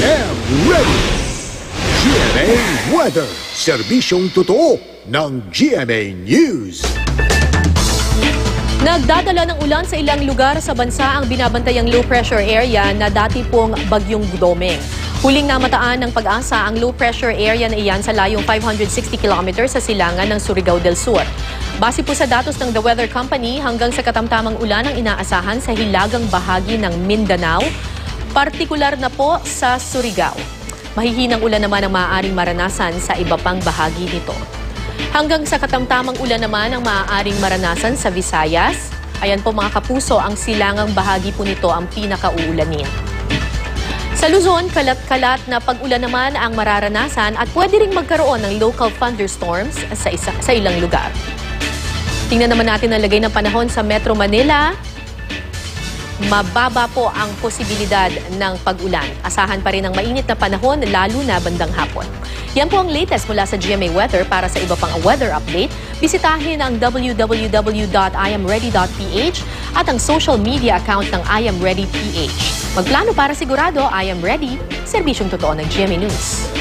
am ready. GMA Weather. Serbisyong totoo ng GMA News. Nagdadala ng ulan sa ilang lugar sa bansa ang binabantayang low pressure area na dati pong bagyong Domeng. Huling namataan ng pag-asa ang low pressure area na iyan sa layong 560 kilometers sa silangan ng Surigao del Sur. Base po sa datos ng The Weather Company, hanggang sa katamtamang ulan ang inaasahan sa hilagang bahagi ng Mindanao, partikular na po sa Surigao. Mahihinang ulan naman ang maaaring maranasan sa iba pang bahagi nito. Hanggang sa katamtamang ulan naman ang maaaring maranasan sa Visayas. Ayan po mga kapuso, ang silangang bahagi po nito ang pinakauulanin. Sa Luzon, kalat-kalat na pag-ulan naman ang mararanasan at pwede ring magkaroon ng local thunderstorms sa, isa, sa ilang lugar. Tingnan naman natin ang lagay ng panahon sa Metro Manila. Mababa po ang posibilidad ng pag-ulan. Asahan pa rin ang mainit na panahon lalo na bandang hapon. Yan po ang latest mula sa GMA Weather. Para sa iba pang weather update, bisitahin ang www.iamready.ph at ang social media account ng I Am Ready PH. Magplano para sigurado, I Am Ready, serbisyong totoo ng GMA News.